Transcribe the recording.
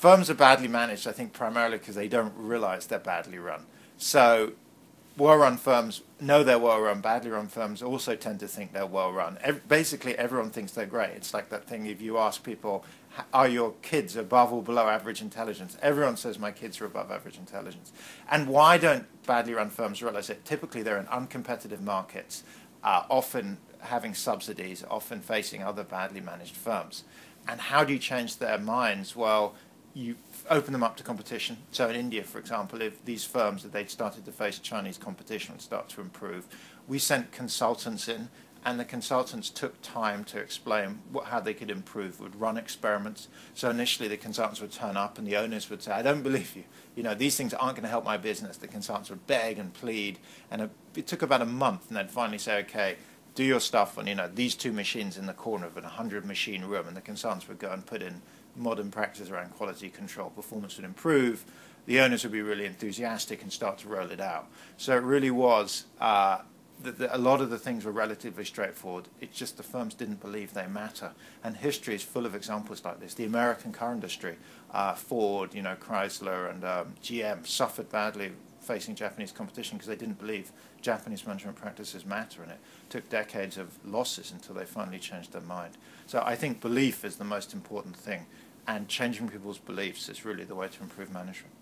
firms are badly managed, I think, primarily because they don't realize they're badly run. So well-run firms know they're well-run. Badly run firms also tend to think they're well-run. Ev basically, everyone thinks they're great. It's like that thing if you ask people, are your kids above or below average intelligence? Everyone says my kids are above average intelligence. And why don't badly run firms realize it? Typically, they're in uncompetitive markets, uh, often having subsidies, often facing other badly managed firms. And how do you change their minds? Well, you open them up to competition. So in India, for example, if these firms that they'd started to face Chinese competition would start to improve, we sent consultants in, and the consultants took time to explain what, how they could improve, would run experiments. So initially the consultants would turn up and the owners would say, I don't believe you. You know, these things aren't going to help my business. The consultants would beg and plead, and it, took about a month, and they'd finally say, okay, do your stuff on, you know, these two machines in the corner of a 100 machine room, and the consultants would go and put in modern practice around quality control, performance would improve, the owners would be really enthusiastic and start to roll it out. So it really was, uh, the, the, a lot of the things were relatively straightforward. It's just the firms didn't believe they matter. And history is full of examples like this. The American car industry, uh, Ford, you know, Chrysler and um, GM suffered badly facing Japanese competition because they didn't believe Japanese management practices matter, and it took decades of losses until they finally changed their mind. So I think belief is the most important thing, and changing people's beliefs is really the way to improve management.